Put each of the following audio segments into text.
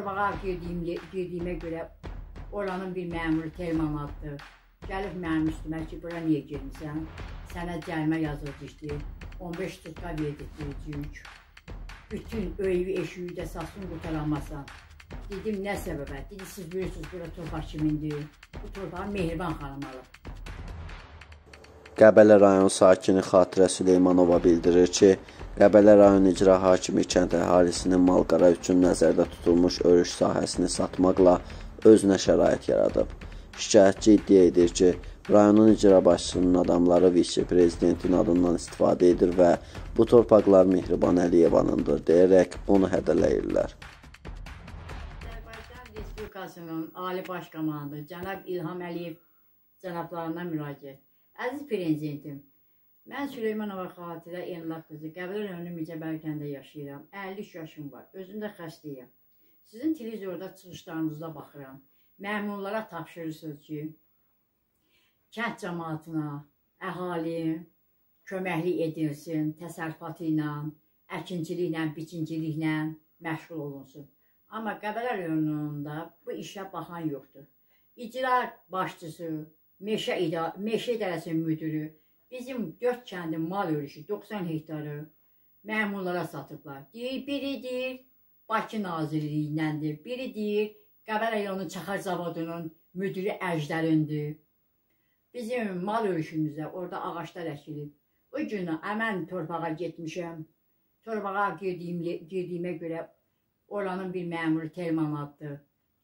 Torbağa girdiyim, girdiyimə görə oranın bir məmuru Telman adlı. Gəlib mənim üstümə ki, bura niyə girmisən? Sənə gəlmə yazıldı işte. 15 tutka verdirdik. Bütün öyvi eşiyi də sasın qutaranmasan. Dedim, nə səbəbə? Dedi, siz bilirsiniz, bura torpaq kimindir? Bu torpağı Mehriban xanım alıb. Qəbələ rayon sakini Xatirə Süleymanova bildirir ki, Qəbələ rayon icra hakimi kənd əhalisinin malqara üçün nəzərdə tutulmuş örüş sahəsini satmaqla özünə şərait yaradıb. Şikayətçi iddia edir ki, rayonun icra başçısının adamları vitse-prezidentin adından istifadə edir və bu torpaqlar Mehriban Əliyevanındır deyərək onu hədələyirlər. Azərbaycan Respublikasının Ali Baş Komandı cənab İlham Əliyev cənablarına müraciət. Əziz prezidentim, Mən Süleymanova Xatirə Enlaq qızı Qəbələ rayonu Micəbərkəndə yaşayıram. 53 yaşım var. Özüm də xəstəyəm. Sizin televizorda çıxışlarınızda baxıram. Məmurlara tapşırırsınız ki, kənd cəmaatına, əhali köməklik edilsin, təsərrüfatı ilə, əkinçiliklə, biçinciliklə məşğul olunsun. Amma Qəbələ rayonunda bu işə baxan yoxdur. İcra başçısı, meşə, meşə idarəsinin müdürü, Bizim 4 kəndin mal örüşü 90 hektarı məmurlara satıblar. Deyir, biri deyir Bakı Nazirliyindəndir, biri deyir Qəbər rayonu Çaxar zavodunun müdürü Əjdərindir. Bizim mal örüşümüzdə orada ağaçlar əkilib. O günü əmən torpağa getmişəm. Torpağa girdiyim, girdiyimə görə oranın bir məmuru Telman adlı.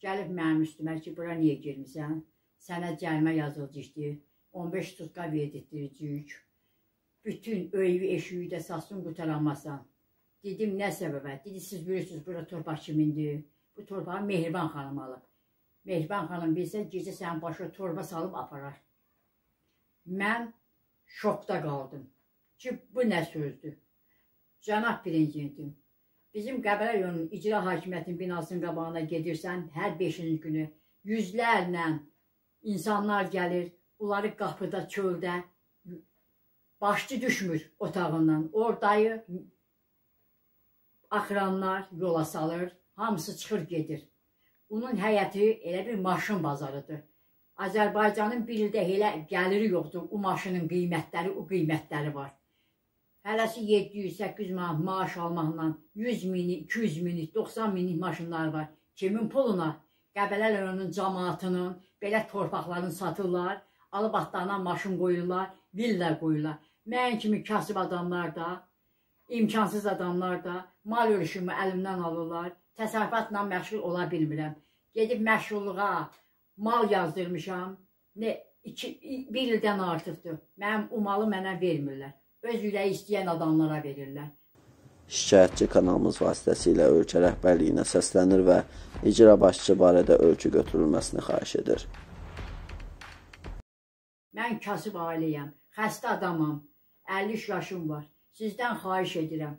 Gəlib mənim üstümə ki, bura niyə girmisən? Sənə gəlmə yazıldı işte. 15 tutka verdirtdirəcəyik. Bütün öyvi eşiyi də sasın qutaranmasan. Dedim, nə səbəbə? Dedi, siz bilirsiniz, bura torpaq kimindir? Bu torpağı Mehriban xanım alıb. Mehriban xanım bilsə, gecə sənin başına torba salıb aparar. Mən şokda qaldım ki, bu nə sözdür? Cənab prezidentim, bizim Qəbələ rayonunun icra hakimiyyətinin binasının qabağına gedirsən, hər 5-ci günü yüzlərlə insanlar gəlir, Bunları qapıda, çöldə başçı düşmür otağından. Oradayı axıranlar yola salır, hamısı çıxır gedir. Bunun həyəti elə bir maşın bazarıdır. Azərbaycanın bir ildə elə gəliri yoxdur. O maşının qiymətləri, o qiymətləri var. Hələsi 700-800 manat maaş almaqla 100 minlik, 200 minlik, 90 minlik maşınlar var. Kimin puluna? Qəbələ rayonunun cəmaatının belə torpaqlarını satırlar alıb atlarına maşın qoyurlar, villa qoyurlar. Mən kimi kasıb adamlar da, imkansız adamlar da mal örüşümü əlimdən alırlar. Təsərrüfatla məşğul ola bilmirəm. Gedib məşğulluğa mal yazdırmışam. Ne, iki, bir ildən artıqdır. Mənim o malı mənə vermirlər. Öz ürəyi istəyən adamlara verirlər. Şikayətçi kanalımız vasitəsilə ölkə rəhbərliyinə səslənir və icra başçı barədə ölçü götürülməsini xahiş edir. Mən kasıb ailəyəm, xəstə adamam, 53 yaşım var. Sizdən xahiş edirəm,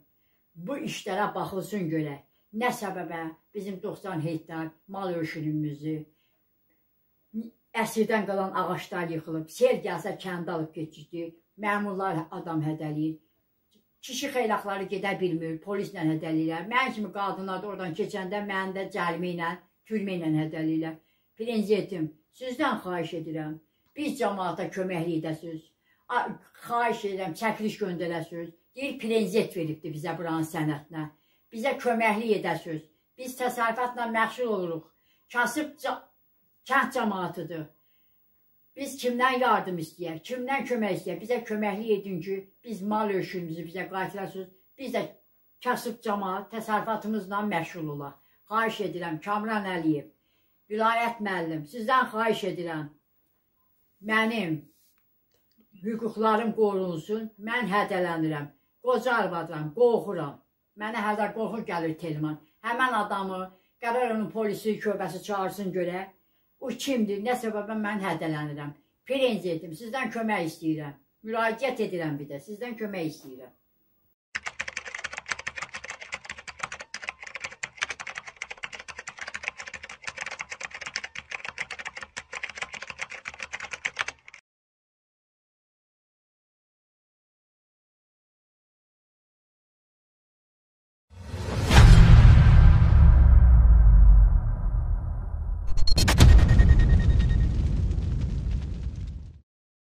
bu işlərə baxılsın görə. Nə səbəbə bizim 90 hektar mal ölçünümüzü, əsrdən qalan ağaçlar yıxılıb, sel gəlsə kəndə alıb keçirdi, məmurlar adam hədəliyir. Kişi xeylaqları gedə bilmir, polislə hədəliyirlər. Mən kimi qadınlar da oradan keçəndə məni də cəlmi ilə, türmə ilə hədəliyirlər. Prezidentim, sizdən xahiş edirəm, Biz cəmaata köməklik edəsiniz. Xahiş edirəm, çəkiliş göndərəsiniz. Deyir, prezident veribdir bizə buranın sənətinə. Bizə köməklik edəsiniz. Biz təsərrüfatla məxsul oluruq. Kasıb kənd cəmaatıdır. Biz kimdən yardım istəyək, kimdən kömək istəyək, bizə köməklik edin ki, biz mal ölçümüzü bizə qaytarasınız. Biz də kasıb cəmaat təsərrüfatımızla məşğul olaq. Xahiş edirəm, Kamran Əliyev, vilayət müəllim, sizdən xahiş edirəm mənim hüquqlarım qorunsun, mən hədələnirəm. Qoca arvadıram, qorxuram. Mənə hədə qorxu gəlir Telman. Həmən adamı Qəbəronun polisi köbəsi çağırsın görə. O kimdir, nə səbəbə mən hədələnirəm. Prezidentim, sizdən kömək istəyirəm. Müraciət edirəm bir də, sizdən kömək istəyirəm.